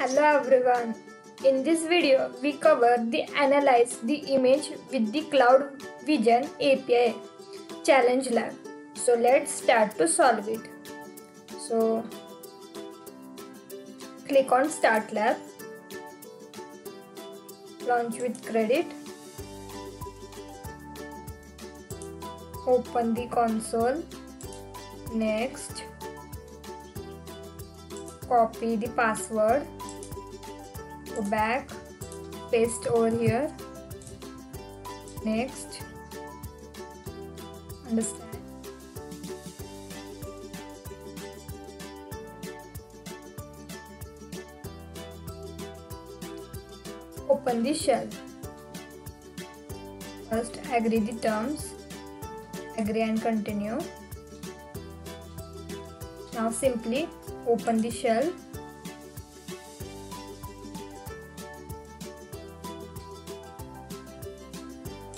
Hello everyone. In this video, we cover the analyze the image with the Cloud Vision API Challenge Lab. So let's start to solve it. So click on Start Lab. Launch with credit. Open the console. Next copy the password back paste over here. Next. Understand. Open the shell. First agree the terms. Agree and continue. Now simply open the shell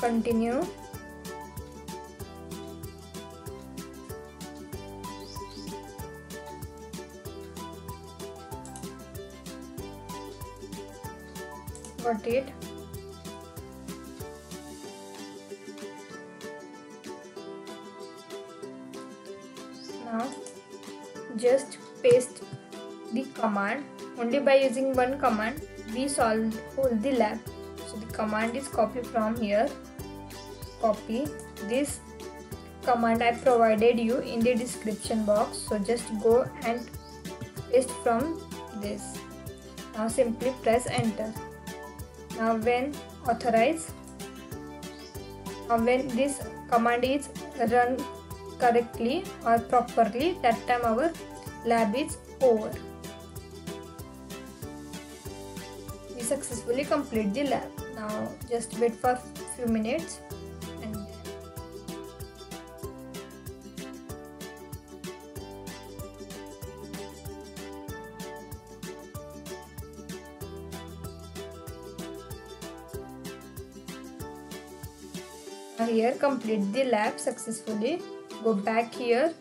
continue. Got it. Now just paste the command. Only by using one command we solve whole the lab. So the command is copy from here copy this command i provided you in the description box. So just go and paste from this. Now simply press enter. Now when authorize now when this command is run correctly or properly that time our lab is over. We successfully complete the lab. Now just wait for few minutes here complete the lab successfully. Go back here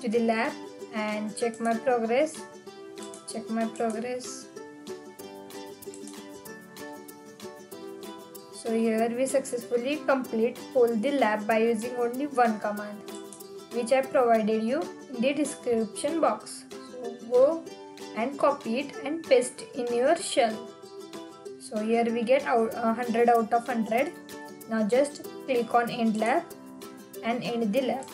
to the lab and check my progress. Check my progress. So here we successfully complete whole the lab by using only one command which I provided you in the description box. So go and copy it and paste in your shell. So here we get out uh, 100 out of 100 now just click on end lab and end the lab